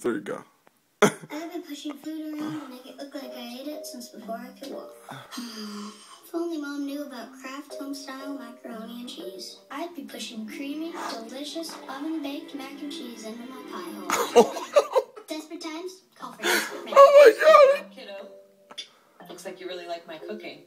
There you go. I've been pushing food around to make it look like I ate it since before I could walk. if only mom knew about Kraft home-style macaroni and cheese. I'd be pushing creamy, delicious, oven-baked mac and cheese into my pie hole. Desperate times, call for desperate. Oh my god! Kiddo, looks like you really like my cooking.